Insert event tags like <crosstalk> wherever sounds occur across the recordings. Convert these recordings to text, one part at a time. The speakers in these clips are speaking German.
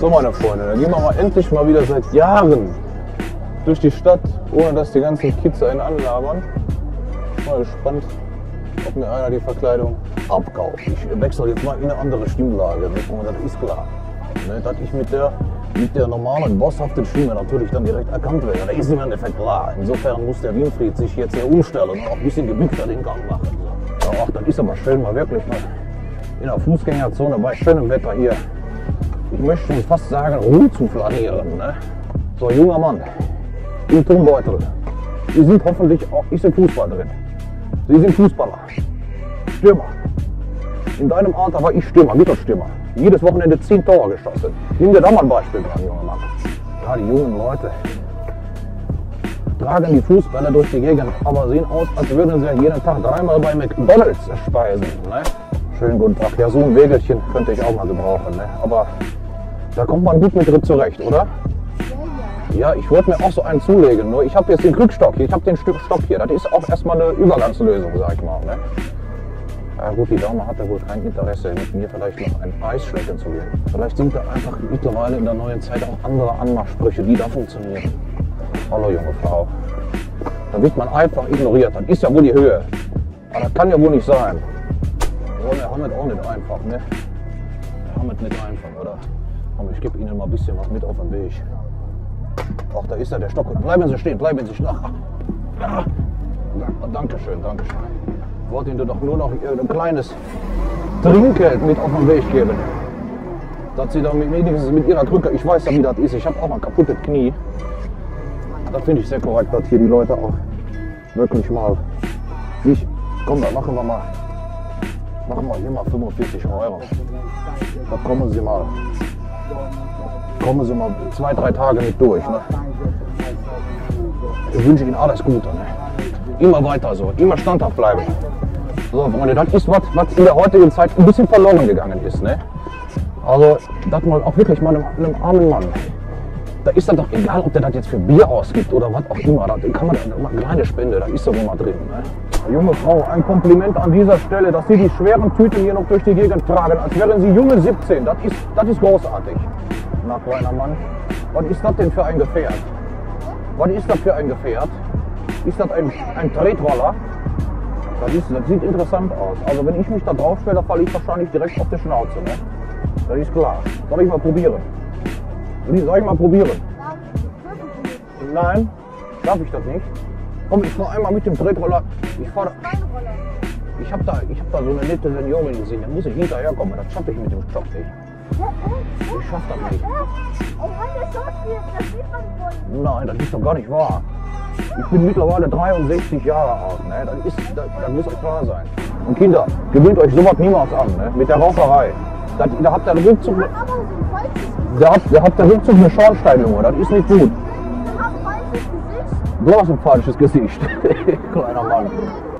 So, meine Freunde, dann gehen wir mal endlich mal wieder seit Jahren durch die Stadt, ohne dass die ganzen Kids einen anlabern. Mal gespannt, ob mir einer die Verkleidung abkauft. Ich wechsle jetzt mal in eine andere Stimmlage, das ist klar. Ne? Dass ich mit der, mit der normalen, bosshaften Stimme natürlich dann direkt erkannt werde. Da ist im Endeffekt klar. Insofern muss der Winfried sich jetzt hier umstellen und auch ein bisschen gebückter den Gang machen. Ach, das ist aber schön, mal wirklich mal in der Fußgängerzone bei schönem Wetter hier. Ich möchte fast sagen, Ruhe zu flanieren. Ne? So, junger Mann, im Turmbeutel. Sie sind hoffentlich auch, ich sind Fußball drin. Sie sind Fußballer. Stürmer. In deinem Alter war ich Stürmer, Mittelstürmer. Jedes Wochenende 10 Tore geschossen. Nimm dir da mal ein Beispiel dran, junger Mann. Ja, die jungen Leute tragen die Fußballer durch die Gegend, aber sehen aus, als würden sie jeden Tag dreimal bei McDonalds speisen. Ne? Schönen guten Tag. Ja, so ein Wägelchen könnte ich auch mal gebrauchen. Ne? Aber da kommt man gut mit drin zurecht, oder? Ja, ich wollte mir auch so einen zulegen. Nur ich habe jetzt den Krückstock hier, ich habe den Stück Stock hier. Das ist auch erstmal eine Übergangslösung, sag ich mal. Ne? Ja gut, die Dame hat ja wohl kein Interesse, mit mir vielleicht noch ein Eis schlecken zu gehen. Vielleicht sind da einfach mittlerweile in der neuen Zeit auch andere Anmachsprüche, die da funktionieren. Hallo junge Frau. Da wird man einfach ignoriert. Das ist ja wohl die Höhe. Aber das kann ja wohl nicht sein. Ja, wir haben es auch nicht einfach, ne? Wir haben es nicht einfach, oder? Komm, ich gebe Ihnen mal ein bisschen was mit auf den Weg. Ach, da ist er, der Stock. Bleiben Sie stehen, bleiben Sie stehen. Ach, ach. Dankeschön, Dankeschön. Ich wollte Ihnen doch nur noch ein kleines Trinkgeld mit auf den Weg geben. Dass Sie da mit, wenigstens mit Ihrer Krücke, ich weiß ja, wie das ist, ich habe auch ein kaputtes Knie. Das finde ich sehr korrekt, dass hier die Leute auch wirklich mal. Ich, komm, da machen wir mal. Machen wir hier mal 45 Euro. Da kommen Sie mal kommen Sie mal zwei, drei Tage nicht durch. Ne? Ich wünsche Ihnen alles Gute. Ne? Immer weiter so, immer standhaft bleiben. So, Freunde, das ist was, was in der heutigen Zeit ein bisschen verloren gegangen ist. Ne? Also, das mal auch wirklich mal einem, einem armen Mann. Da ist dann doch egal, ob der das jetzt für Bier ausgibt oder was auch immer. Da kann man mal eine kleine Spende, da ist doch immer drin. Ne? Junge Frau, ein Kompliment an dieser Stelle, dass Sie die schweren Tüten hier noch durch die Gegend tragen, als wären Sie junge 17. Das ist, das ist großartig nach kleiner Mann. Was ist das denn für ein Gefährt? Was ist das für ein Gefährt? Ist das ein, ein Tretroller? Das, ist, das sieht interessant aus. Also wenn ich mich da drauf stelle, falle ich wahrscheinlich direkt auf die Schnauze. Ne? Das ist klar. Soll ich mal probieren? Soll ich mal probieren? Nein, darf ich das nicht? Komm, ich fahre einmal mit dem Tretroller. Ich fahre. Ich habe da, hab da so eine nette Seniorin gesehen. Da muss ich hinterherkommen. Das schaffe ich mit dem Stock nicht. Ich schaff das nicht. Nein, das ist doch gar nicht wahr. Ich bin mittlerweile 63 Jahre alt. Ne? Das, ist, das, das muss euch klar sein. Und Kinder, gewöhnt euch sowas niemals an. Ne? Mit der Raucherei. Das, da habt ihr Rückzug. Da habt, da habt ihr Rückzug eine Schornsteinlunge. Das ist nicht gut. Du hast ein falsches Gesicht. <laughs> Kleiner Mann.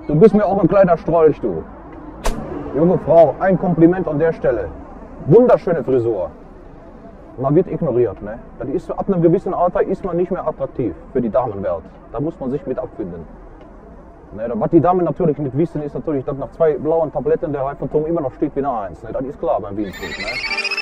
Du bist mir auch ein kleiner Strolch, du. Junge Frau, ein Kompliment an der Stelle. Wunderschöne Frisur. Man wird ignoriert. Ne? Das ist, ab einem gewissen Alter ist man nicht mehr attraktiv für die Damenwelt. Da muss man sich mit abfinden. Ne? Was die Damen natürlich nicht wissen, ist natürlich, dass nach zwei blauen Tabletten der Reifenturm immer noch steht wie eine Eins. Ne? Das ist klar beim Winfried. Ne?